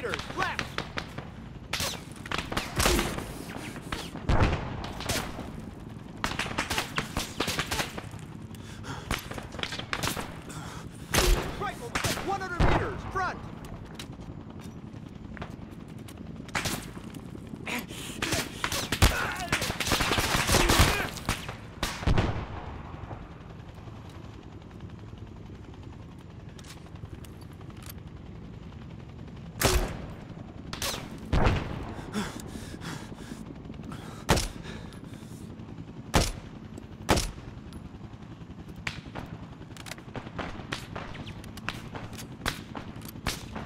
meters, left! Rifleman, 100 meters, front!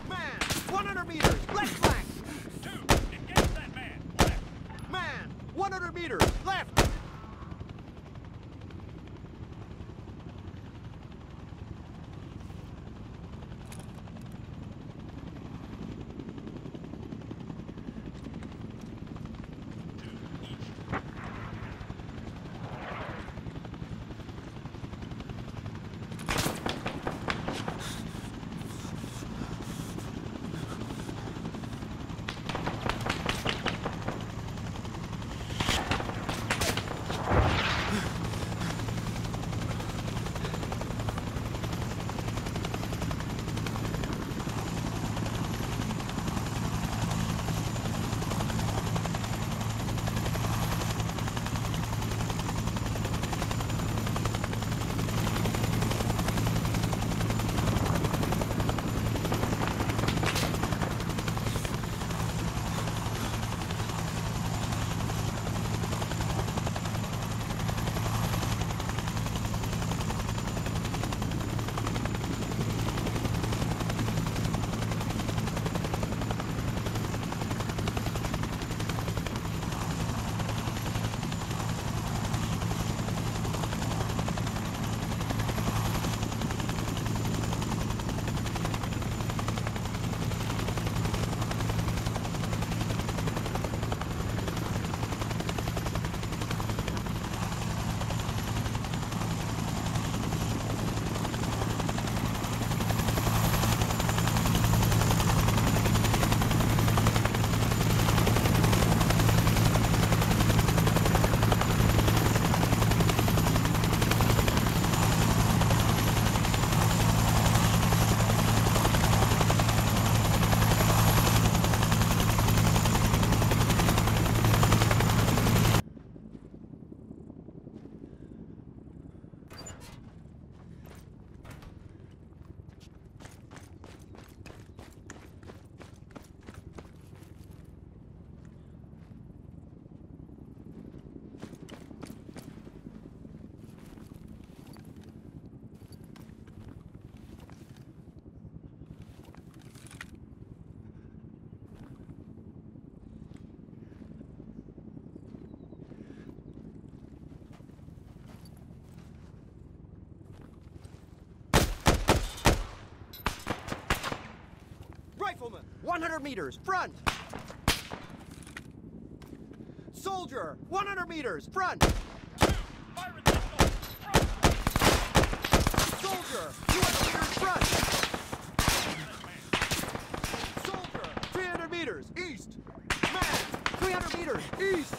Man, 100 meters, left flank! Two! Engage that man! Left! Man, 100 meters, left! 100 meters, front! Soldier, 100 meters, front! Soldier, 200 meters, front! Soldier, 300 meters, east! Man, 300 meters, east!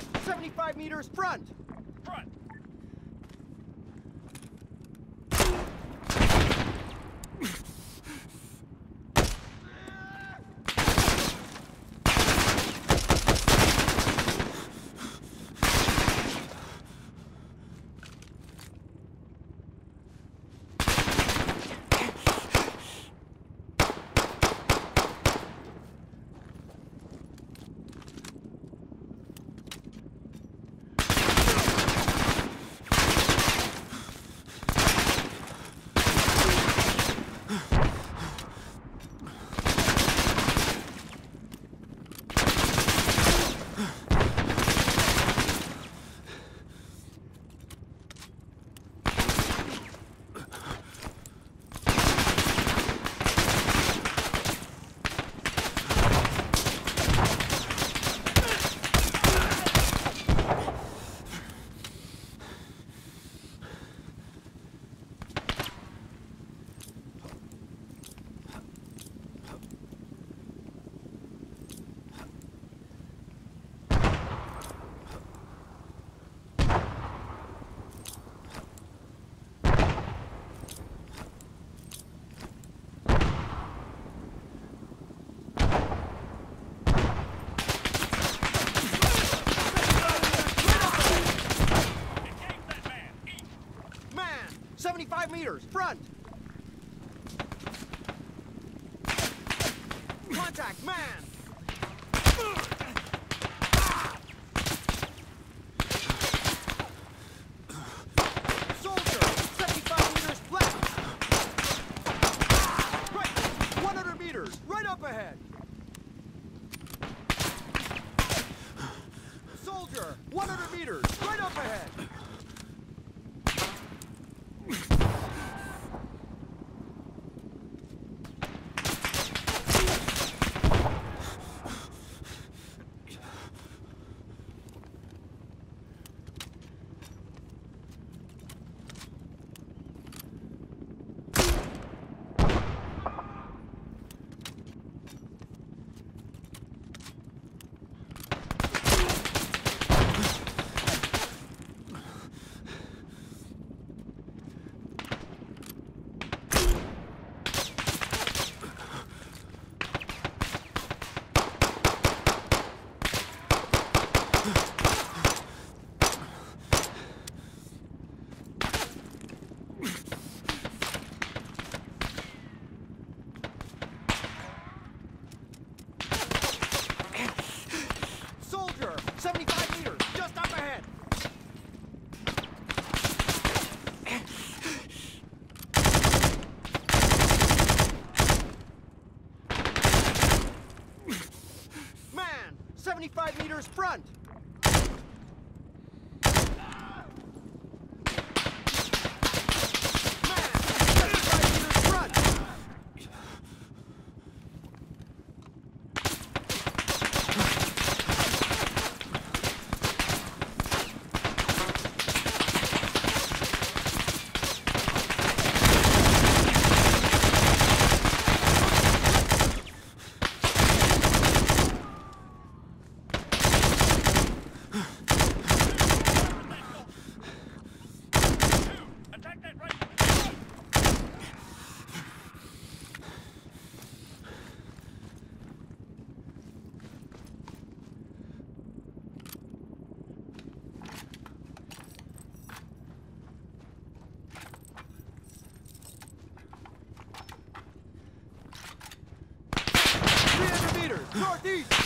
75 meters front. Front. Engage that man. East. Man, 75 meters front. Contact, man. parti.